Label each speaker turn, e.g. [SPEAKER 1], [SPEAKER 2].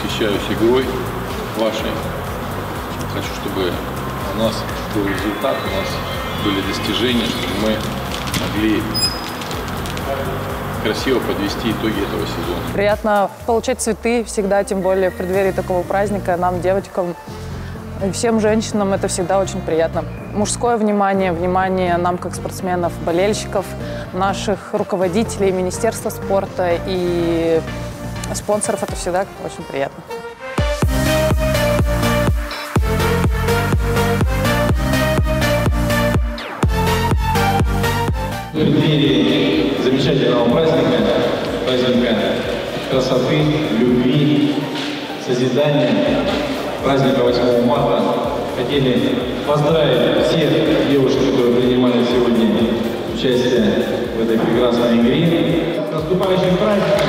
[SPEAKER 1] восхищаюсь игрой вашей. Хочу, чтобы у нас был результат, у нас были достижения, чтобы мы могли красиво подвести итоги этого сезона.
[SPEAKER 2] Приятно получать цветы всегда, тем более в преддверии такого праздника. Нам, девочкам, всем женщинам это всегда очень приятно. Мужское внимание, внимание нам как спортсменов, болельщиков, наших руководителей, Министерства спорта и спонсоров это всегда очень приятно.
[SPEAKER 3] В преддверии замечательного праздника, праздника красоты, любви, созидания, праздника 8 марта, хотели поздравить всех девушек, которые принимали сегодня участие в этой прекрасной игре. Наступающим праздником,